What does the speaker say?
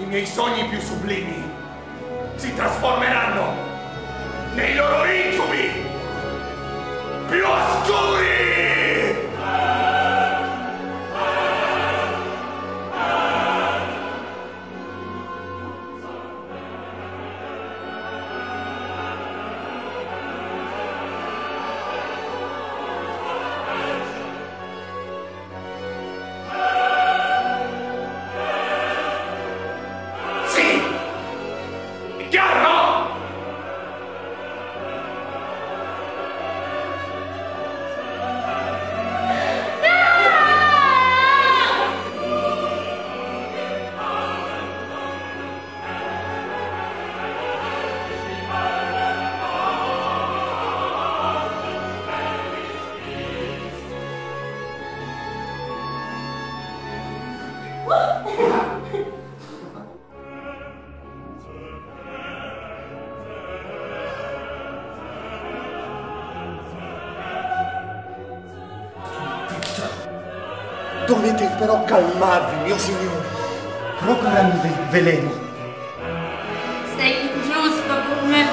i miei sogni più sublimi si trasformeranno nei loro incubi più oscuri! Dovete però calmarvi, mio signore. Procurami del veleno. Sei ingiusto con me.